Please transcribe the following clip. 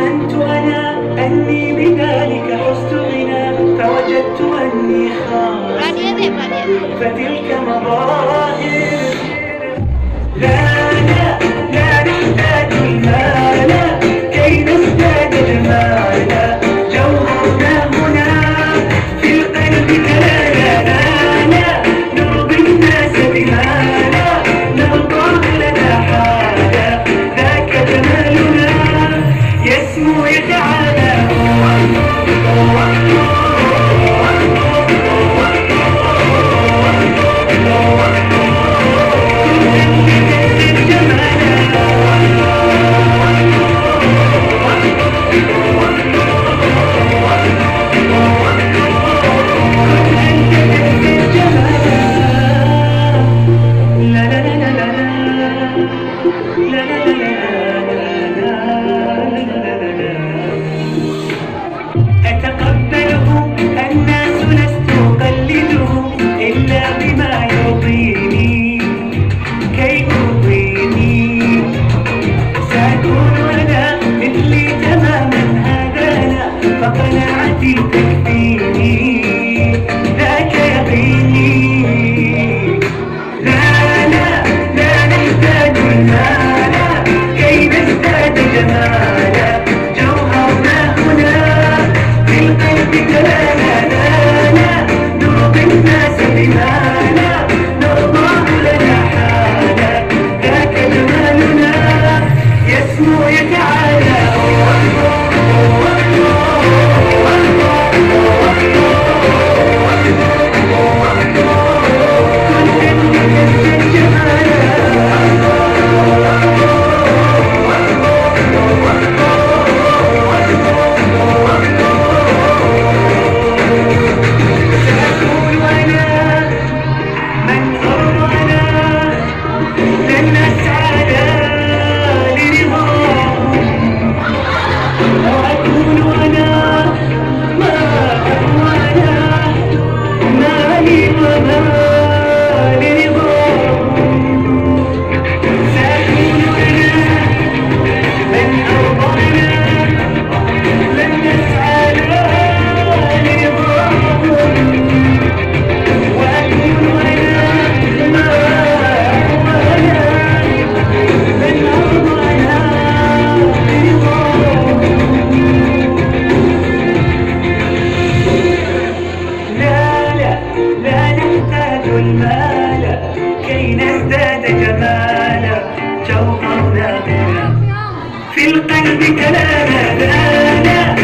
ظننت أنا أني بذلك حزت غنى فوجدت أني خاسر فتلك مظاهر. لا والمال كي نزداد جمالا جوهرنا في القلب كلام هذانا